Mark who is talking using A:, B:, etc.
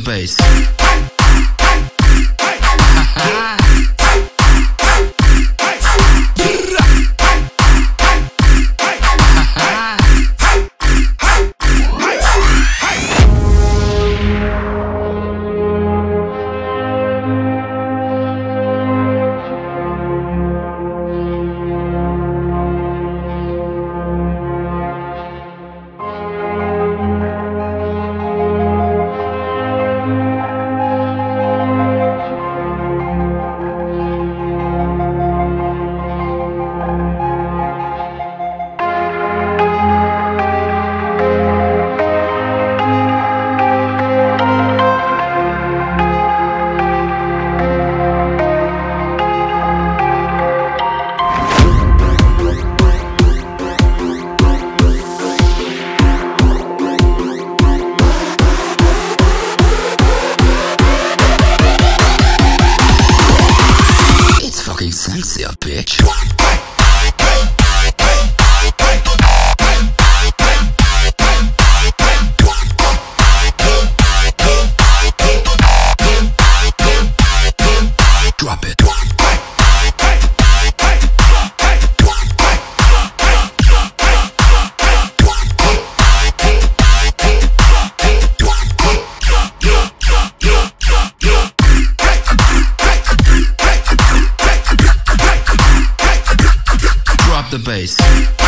A: bass. Sunset, bitch. the bass.